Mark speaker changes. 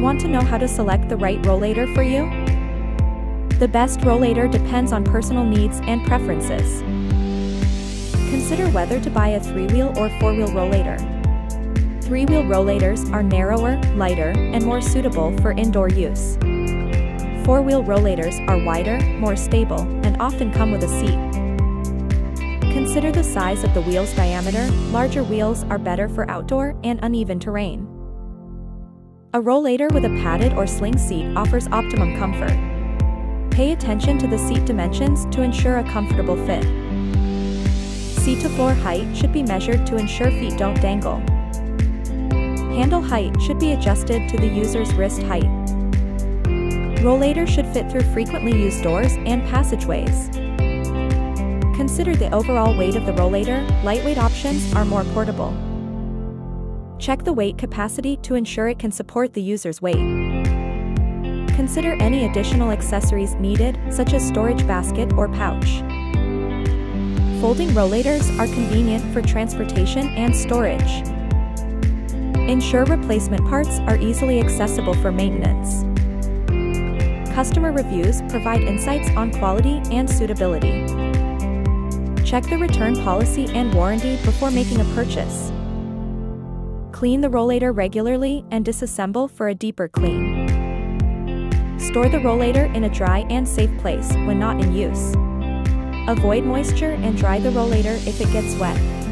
Speaker 1: Want to know how to select the right rollator for you? The best rollator depends on personal needs and preferences. Consider whether to buy a 3-wheel or 4-wheel rollator. 3-wheel rollators are narrower, lighter, and more suitable for indoor use. 4-wheel rollators are wider, more stable, and often come with a seat. Consider the size of the wheel's diameter, larger wheels are better for outdoor and uneven terrain. A rollator with a padded or sling seat offers optimum comfort. Pay attention to the seat dimensions to ensure a comfortable fit. Seat-to-floor height should be measured to ensure feet don't dangle. Handle height should be adjusted to the user's wrist height. Rollator should fit through frequently used doors and passageways. Consider the overall weight of the rollator, lightweight options are more portable. Check the weight capacity to ensure it can support the user's weight. Consider any additional accessories needed, such as storage basket or pouch. Folding rollators are convenient for transportation and storage. Ensure replacement parts are easily accessible for maintenance. Customer reviews provide insights on quality and suitability. Check the return policy and warranty before making a purchase. Clean the rollator regularly and disassemble for a deeper clean. Store the rollator in a dry and safe place when not in use. Avoid moisture and dry the rollator if it gets wet.